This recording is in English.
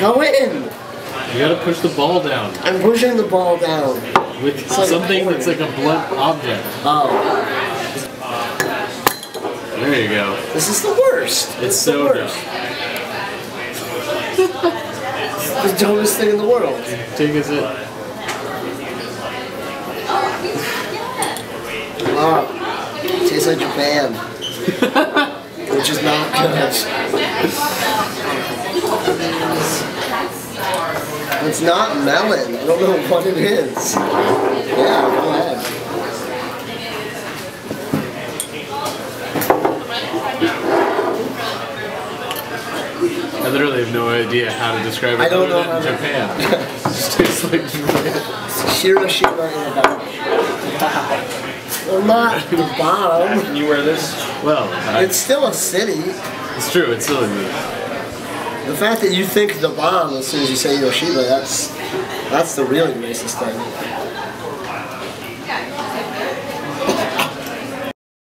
Go in. You gotta push the ball down I'm pushing the ball down. with like a something porn. that's like a blunt object. Oh, There you go. this is the worst. It's is so the worst. The dumbest thing in the world. Take a sip. Oh, tastes like Japan. Which is not good. It's not melon. I don't know what it is. Yeah, go ahead. I literally have no idea how to describe it I don't know than how to- Japan. it just tastes like Japan. Hiroshima in the bottom. Well, not the bottom. Can you wear this? Well, I- It's still a city. it's true. It's silly. The fact that you think the bomb as soon as you say Hiroshima, that's that's the really racist thing.